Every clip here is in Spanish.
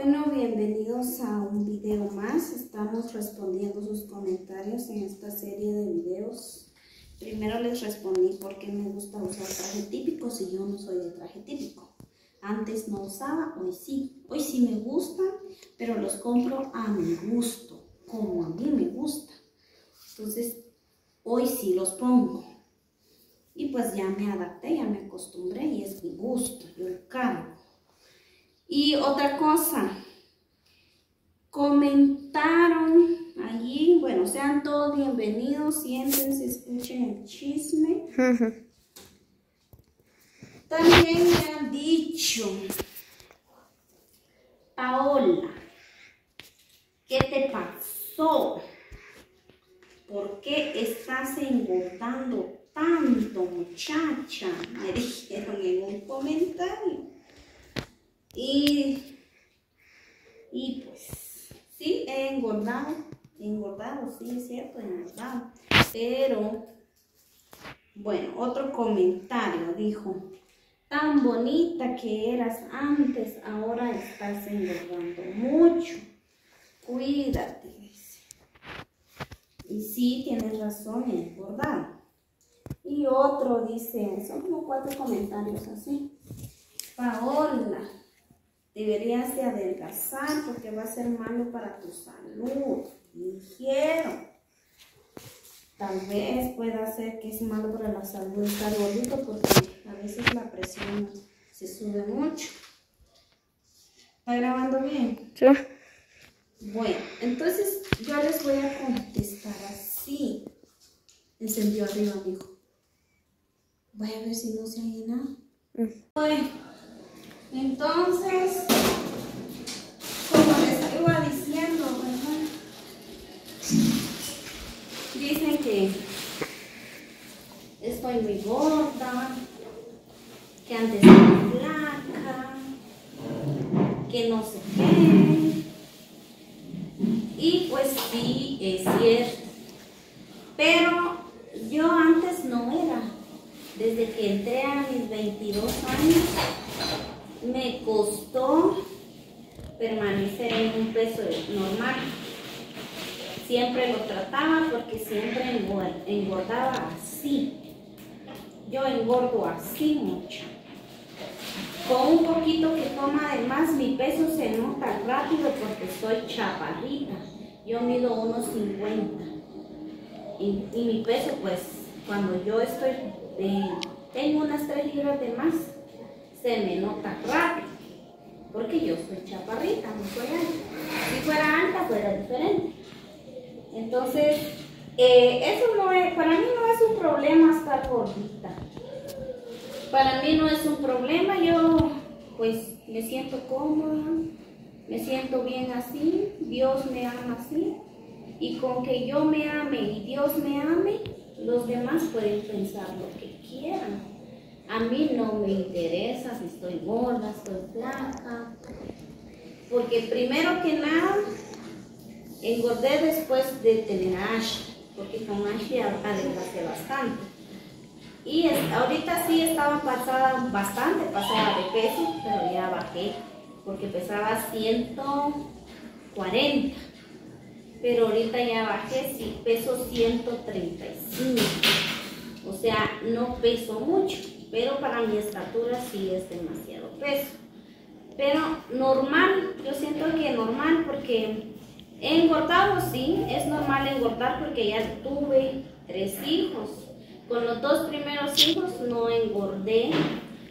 Bueno, bienvenidos a un video más. Estamos respondiendo sus comentarios en esta serie de videos. Primero les respondí por qué me gusta usar traje típico si yo no soy de traje típico. Antes no usaba, hoy sí. Hoy sí me gustan, pero los compro a mi gusto, como a mí me gusta. Entonces, hoy sí los pongo. Y pues ya me adapté, ya me acostumbré y es mi gusto, yo el cargo. Y otra cosa, comentaron allí, bueno, sean todos bienvenidos, siéntense, escuchen el chisme. También me han dicho, Paola, ¿qué te pasó? ¿Por qué estás engordando tanto, muchacha? Me dijeron en un comentario. Y, y pues, sí, he engordado, engordado, sí, es cierto, he engordado. Pero, bueno, otro comentario dijo, tan bonita que eras antes, ahora estás engordando mucho. Cuídate, dice. Y sí, tienes razón, he engordado. Y otro dice, son como cuatro comentarios así. Paola, Deberías de adelgazar porque va a ser malo para tu salud. Dijeron. Tal vez pueda ser que es malo para la salud estar gordito porque a veces la presión se sube mucho. ¿Está grabando bien? Sí. Bueno, entonces yo les voy a contestar así. Encendió arriba, dijo. Voy a ver si no se ha llenado. Bueno. Entonces, como les iba diciendo. Dicen que estoy muy gorda, que antes era flaca, que no sé qué. Y pues sí, es cierto. Pero yo antes no era. Desde que entré a mis 22 años, costó permanecer en un peso normal. Siempre lo trataba porque siempre engordaba así. Yo engordo así mucho. Con un poquito que toma de más, mi peso se nota rápido porque soy chaparrita. Yo mido unos 50. Y, mi peso, pues, cuando yo estoy, eh, tengo unas 3 libras de más, se me nota rápido. Porque yo soy chaparrita, no soy alta. Si fuera alta, fuera diferente. Entonces, eh, eso no es, para mí no es un problema estar gordita. Para mí no es un problema, yo pues me siento cómoda, me siento bien así, Dios me ama así. Y con que yo me ame y Dios me ame, los demás pueden pensar lo que quieran. A mí no me interesa si estoy gorda, estoy flaca. Porque primero que nada, engordé después de tener a Ashley. Porque con Ashley adelgacé bastante. Y ahorita sí estaba pasada, bastante pasada de peso, pero ya bajé. Porque pesaba 140. Pero ahorita ya bajé, sí, peso 135. O sea, no peso mucho pero para mi estatura sí es demasiado peso. Pero normal, yo siento que normal porque he engordado, sí, es normal engordar porque ya tuve tres hijos. Con los dos primeros hijos no engordé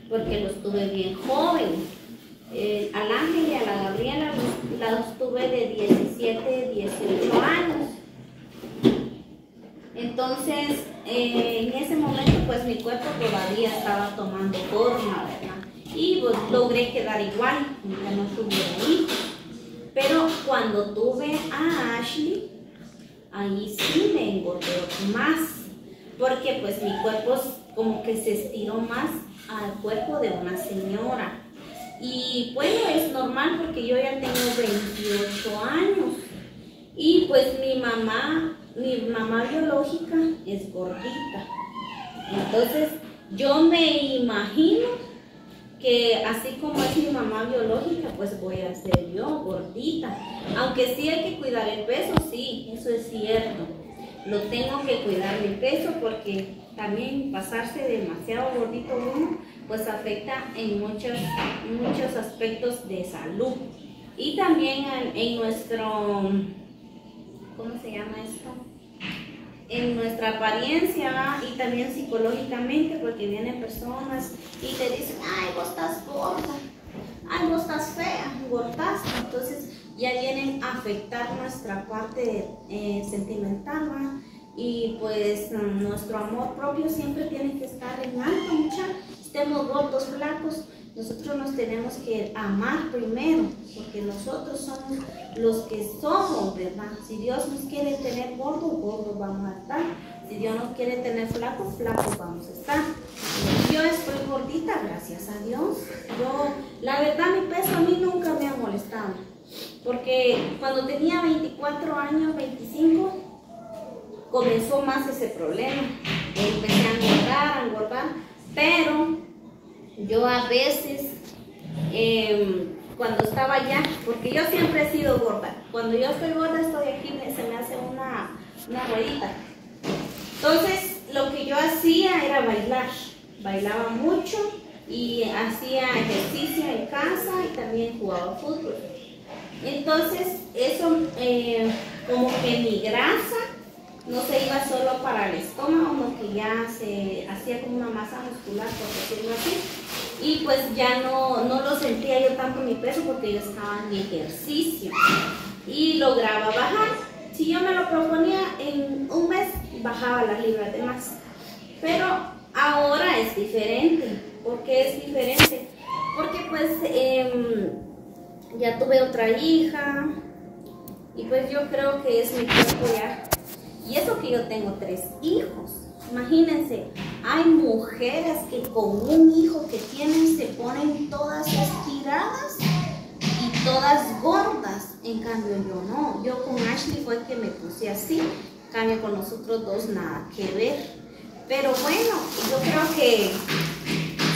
porque los tuve bien joven. al Ángel y a la Gabriela los, tuve de 17, 18 años. Entonces, eh, en ese momento, pues mi cuerpo todavía estaba tomando forma, ¿verdad? Y pues, logré quedar igual, nunca no tuve hijos. Pero cuando tuve a Ashley, ahí sí me engordé más, porque pues mi cuerpo como que se estiró más al cuerpo de una señora. Y bueno, es normal porque yo ya tengo 28 años. Y pues mi mamá mi mamá biológica es gordita. Entonces, yo me imagino que así como es mi mamá biológica, pues voy a ser yo gordita. Aunque sí hay que cuidar el peso, sí, eso es cierto. Lo tengo que cuidar mi peso porque también pasarse demasiado gordito uno, pues afecta en muchos, muchos aspectos de salud. Y también en, nuestro, ¿cómo se llama esto? En nuestra apariencia y también psicológicamente, porque vienen personas y te dicen, ay, vos estás gorda, ay, vos estás fea, gordas. Entonces ya vienen a afectar nuestra parte eh, sentimental, y pues nuestro amor propio siempre tiene que estar en alto, mucha. Estemos gordos, flacos, nosotros nos tenemos que amar primero, porque nosotros somos los que somos, ¿verdad? Si Dios nos quiere tener gordos, vamos a estar. Si Dios nos quiere tener flacos, flacos vamos a estar. Yo estoy gordita, gracias a Dios. Yo, la verdad, mi peso a mí nunca me ha molestado. Porque cuando tenía 24 años, 25, comenzó más ese problema. Empecé a engordar, a engordar, pero yo a veces, em, cuando estaba allá, porque yo siempre he sido gorda, cuando yo estoy gorda, estoy aquí, se me hace una, una ruedita. Entonces, lo que yo hacía era bailar, bailaba mucho y hacía ejercicio en casa y también jugaba fútbol. Entonces, eso eh, como que mi grasa no se iba solo para el estómago, sino que ya se hacía como una masa muscular, por decirlo así. Y pues ya no, no lo sentía yo tanto mi peso porque yo estaba en ejercicio. Y lograba bajar. Si yo me lo proponía, en un mes bajaba las libras de más. Pero ahora es diferente. ¿Por qué es diferente? Porque pues em, ya tuve otra hija y pues yo creo que es mi cuerpo ya y eso que yo tengo tres hijos. Imagínense, hay mujeres que con un hijo que tienen se ponen todas estiradas todas gordas. En cambio yo no. Yo con Ashley fue que me puse así. En cambio con nosotros dos nada que ver. Pero bueno, yo creo que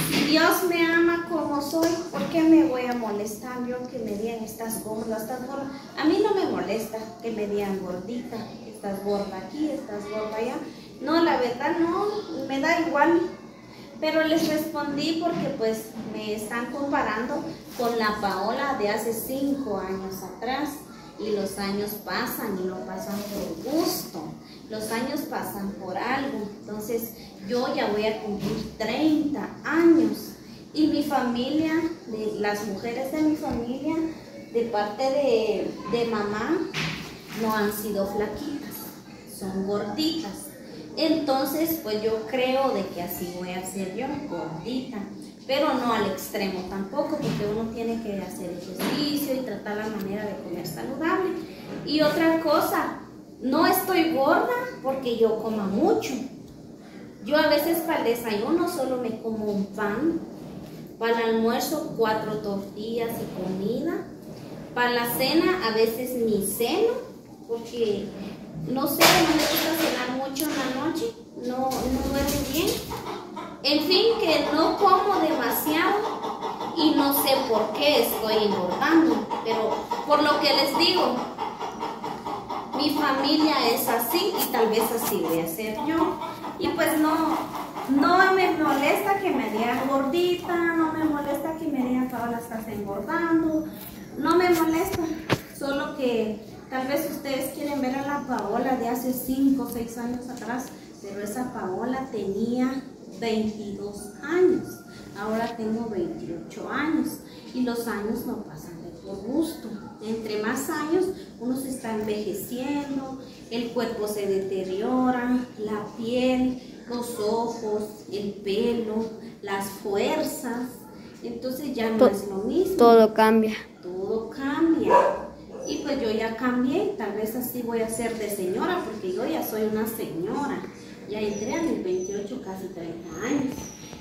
si Dios me ama como soy, ¿por qué me voy a molestar yo que me digan estas gordas, estas gordas? A mí no me molesta que me digan gordita estás gorda aquí, estás gorda allá. No, la verdad no, me da igual. Pero les respondí porque pues me están comparando con la Paola de hace cinco años atrás. Y los años pasan y no pasan por gusto. Los años pasan por algo. Entonces yo ya voy a cumplir 30 años. Y mi familia, las mujeres de mi familia, de parte de, de mamá, no han sido flaquitas son gorditas. Entonces, pues yo creo de que así voy a ser yo, gordita. Pero no al extremo tampoco, porque uno tiene que hacer ejercicio y tratar la manera de comer saludable. Y otra cosa, no estoy gorda porque yo coma mucho. Yo a veces para el desayuno solo me como un pan, para el almuerzo cuatro tortillas y comida, para la cena a veces ni ceno, porque no sé, no me mucho en la noche, no, no duermo bien. En fin, que no como demasiado por qué estoy engordando, pero por lo que les digo, mi familia es así y tal vez así voy a ser yo. Y pues no, no me molesta que me digan gordita, no me molesta que me digan que estás engordando, no me molesta, solo que Tal vez ustedes quieren ver a la Paola de hace 5 o 6 años atrás, pero esa Paola tenía 22 años. Ahora tengo 28 años y los años no pasan de por gusto. Entre más años uno se está envejeciendo, el cuerpo se deteriora, la piel, los ojos, el pelo, las fuerzas. Entonces ya no es lo mismo. Todo cambia. Todo cambia. Y pues yo ya cambié, tal vez así voy a ser de señora, porque yo ya soy una señora. Ya entré a mis 28, casi 30 años.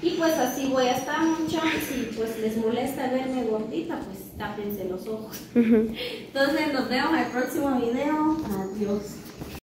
Y pues así voy a estar muchachos y pues les molesta verme gordita, pues tápense los ojos. Entonces nos vemos en el próximo video. Adiós.